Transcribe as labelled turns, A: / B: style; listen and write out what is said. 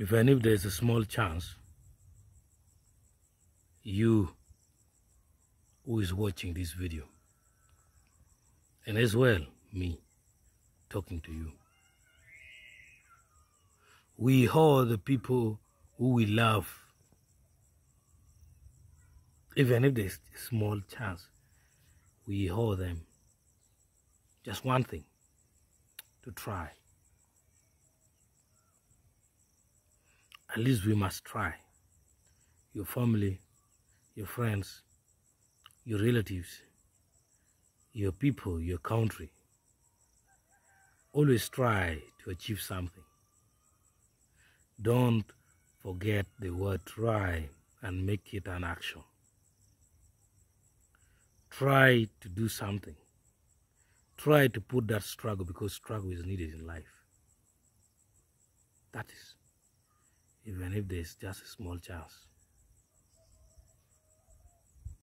A: even if there's a small chance, you who is watching this video, and as well me talking to you, we all the people who we love, even if there's a small chance, we owe them just one thing to try. At least we must try. Your family, your friends, your relatives, your people, your country. Always try to achieve something. Don't forget the word try and make it an action. Try to do something. Try to put that struggle because struggle is needed in life. That is, even if there's just a small chance.